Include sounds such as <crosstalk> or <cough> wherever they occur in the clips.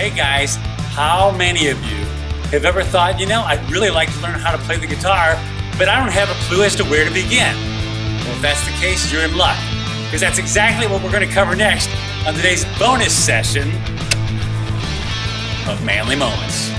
Hey guys, how many of you have ever thought, you know, I'd really like to learn how to play the guitar, but I don't have a clue as to where to begin? Well, if that's the case, you're in luck, because that's exactly what we're going to cover next on today's bonus session of Manly Moments.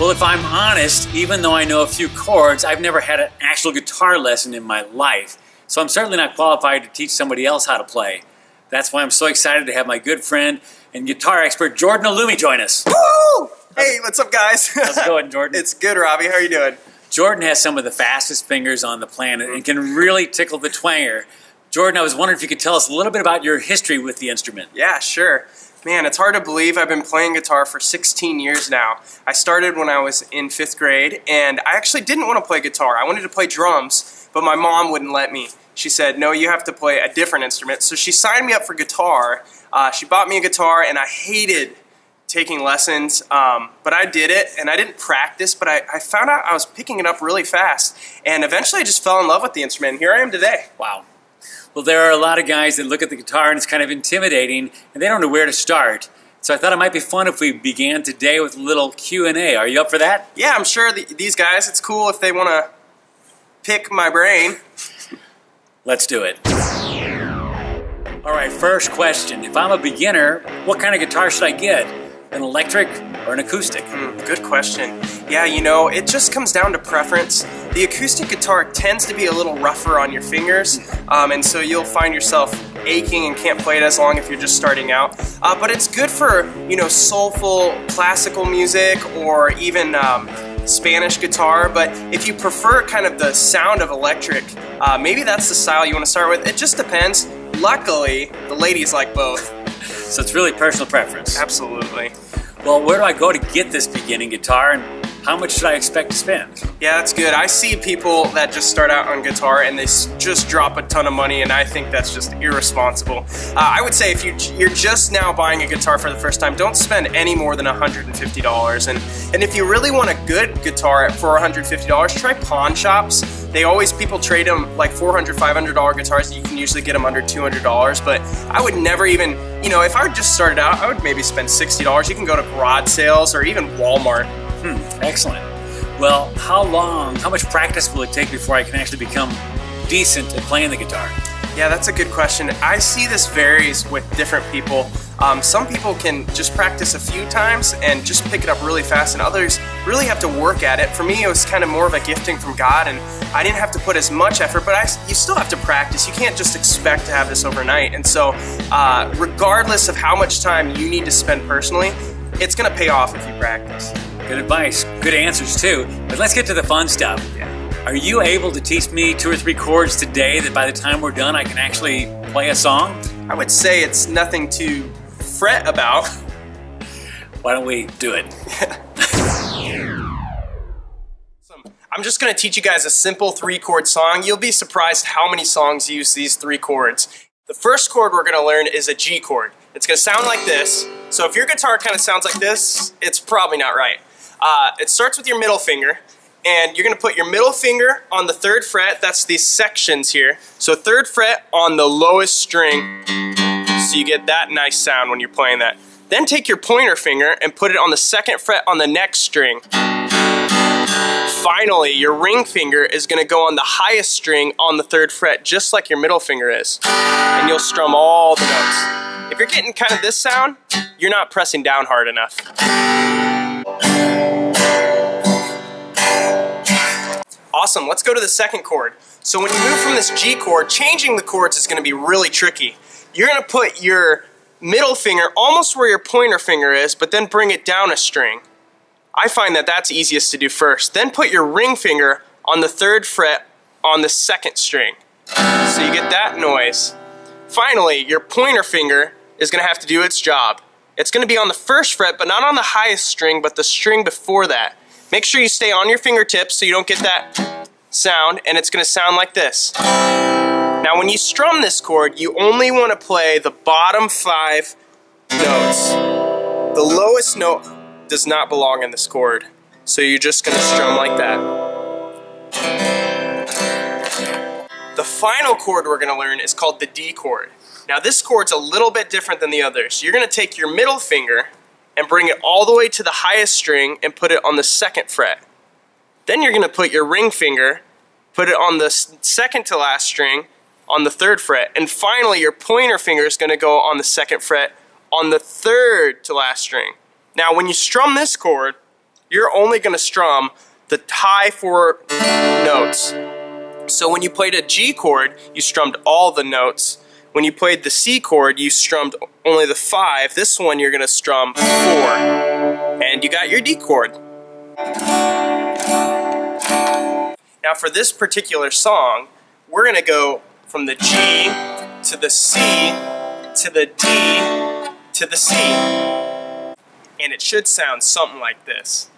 Well, if I'm honest, even though I know a few chords, I've never had an actual guitar lesson in my life. So I'm certainly not qualified to teach somebody else how to play. That's why I'm so excited to have my good friend and guitar expert Jordan Oloomi join us. Woo! Hey, what's up, guys? How's it going, Jordan? <laughs> it's good, Robbie. How are you doing? Jordan has some of the fastest fingers on the planet and can really tickle the twanger. Jordan, I was wondering if you could tell us a little bit about your history with the instrument. Yeah, sure. Man, it's hard to believe I've been playing guitar for 16 years now. I started when I was in fifth grade, and I actually didn't want to play guitar. I wanted to play drums, but my mom wouldn't let me. She said, no, you have to play a different instrument. So she signed me up for guitar. Uh, she bought me a guitar, and I hated taking lessons, um, but I did it, and I didn't practice, but I, I found out I was picking it up really fast, and eventually I just fell in love with the instrument, and here I am today. Wow. Well, there are a lot of guys that look at the guitar and it's kind of intimidating, and they don't know where to start. So I thought it might be fun if we began today with a little Q&A. Are you up for that? Yeah, I'm sure the, these guys, it's cool if they want to pick my brain. Let's do it. All right, first question. If I'm a beginner, what kind of guitar should I get? An electric or an acoustic? Mm, good question. Yeah, you know, it just comes down to preference. The acoustic guitar tends to be a little rougher on your fingers, um, and so you'll find yourself aching and can't play it as long if you're just starting out. Uh, but it's good for, you know, soulful classical music or even um, Spanish guitar, but if you prefer kind of the sound of electric, uh, maybe that's the style you want to start with. It just depends. Luckily, the ladies like both. So it's really personal preference. Absolutely. Well, where do I go to get this beginning guitar and how much should I expect to spend? Yeah, that's good. I see people that just start out on guitar and they just drop a ton of money, and I think that's just irresponsible. Uh, I would say if you, you're just now buying a guitar for the first time, don't spend any more than $150. And, and if you really want a good guitar for $150, try pawn shops. They always, people trade them like $400, $500 guitars. You can usually get them under $200, but I would never even, you know, if I just started out, I would maybe spend $60. You can go to garage sales or even Walmart Hmm, excellent. Well, how long, how much practice will it take before I can actually become decent at playing the guitar? Yeah, that's a good question. I see this varies with different people. Um, some people can just practice a few times and just pick it up really fast, and others really have to work at it. For me, it was kind of more of a gifting from God, and I didn't have to put as much effort, but I, you still have to practice. You can't just expect to have this overnight. And so, uh, regardless of how much time you need to spend personally, it's going to pay off if you practice. Good advice. Good answers, too. But let's get to the fun stuff. Are you able to teach me two or three chords today that by the time we're done I can actually play a song? I would say it's nothing to fret about. <laughs> Why don't we do it? <laughs> I'm just going to teach you guys a simple three chord song. You'll be surprised how many songs use these three chords. The first chord we're going to learn is a G chord. It's going to sound like this. So if your guitar kind of sounds like this, it's probably not right. Uh, it starts with your middle finger, and you're going to put your middle finger on the third fret. That's these sections here. So third fret on the lowest string, so you get that nice sound when you're playing that. Then take your pointer finger and put it on the second fret on the next string. Finally, your ring finger is going to go on the highest string on the third fret, just like your middle finger is. And you'll strum all the notes. If you're getting kind of this sound, you're not pressing down hard enough. Awesome, let's go to the second chord. So when you move from this G chord, changing the chords is going to be really tricky. You're going to put your middle finger almost where your pointer finger is, but then bring it down a string. I find that that's easiest to do first. Then put your ring finger on the third fret on the second string. So you get that noise. Finally, your pointer finger is going to have to do its job. It's going to be on the first fret, but not on the highest string, but the string before that. Make sure you stay on your fingertips so you don't get that sound, and it's going to sound like this. Now when you strum this chord, you only want to play the bottom five notes. The lowest note does not belong in this chord. So you're just going to strum like that. The final chord we're gonna learn is called the D chord. Now this chord's a little bit different than the others. You're gonna take your middle finger and bring it all the way to the highest string and put it on the second fret. Then you're gonna put your ring finger, put it on the second to last string on the third fret. And finally your pointer finger is gonna go on the second fret on the third to last string. Now when you strum this chord, you're only gonna strum the high four notes. So when you played a G chord, you strummed all the notes. When you played the C chord, you strummed only the five. This one you're gonna strum four. And you got your D chord. Now for this particular song, we're gonna go from the G to the C to the D to the C. And it should sound something like this.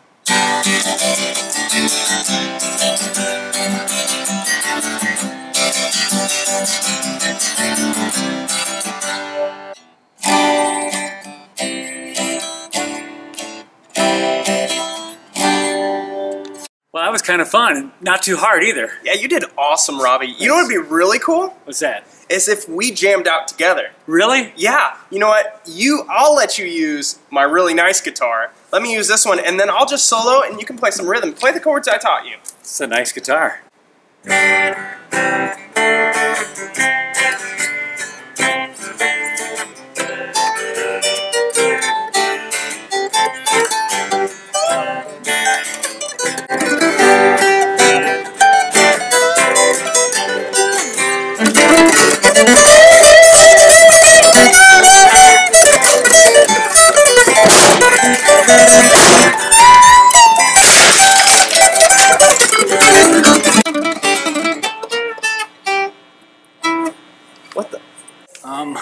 Kind of fun and not too hard either. Yeah, you did awesome, Robbie. You know what would be really cool? What's that? Is if we jammed out together. Really? Yeah. You know what? You, I'll let you use my really nice guitar. Let me use this one, and then I'll just solo, and you can play some rhythm. Play the chords I taught you. It's a nice guitar. What the? Um, I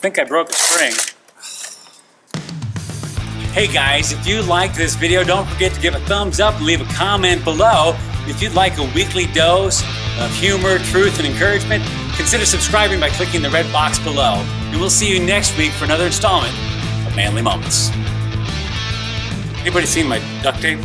think I broke a string. Hey guys, if you liked this video, don't forget to give a thumbs up and leave a comment below. If you'd like a weekly dose of humor, truth, and encouragement, consider subscribing by clicking the red box below. And we'll see you next week for another installment of Manly Moments. Anybody seen my duct tape?